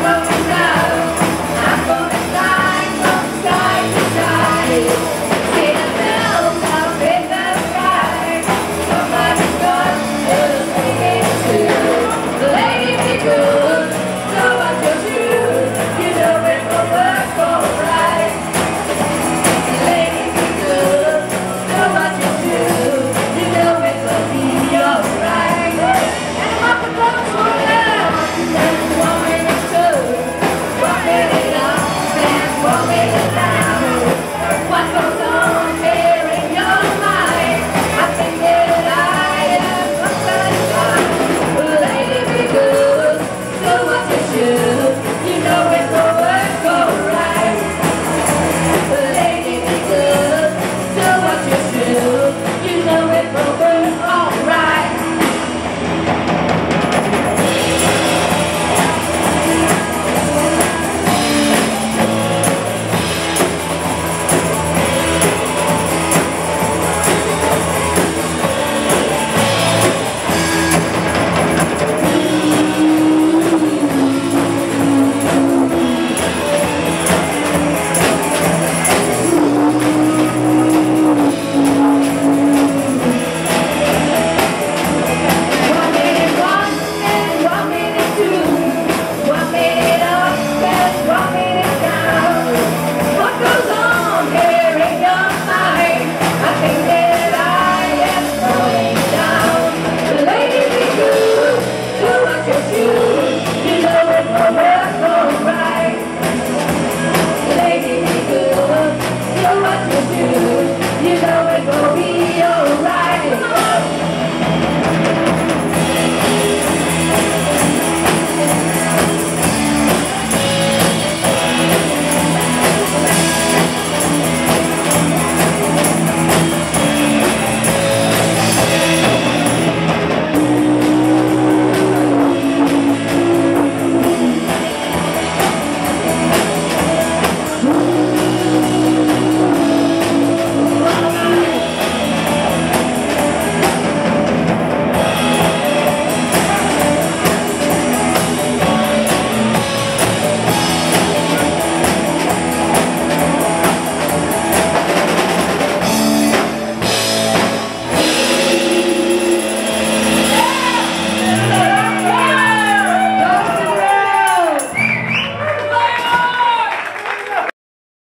Welcome.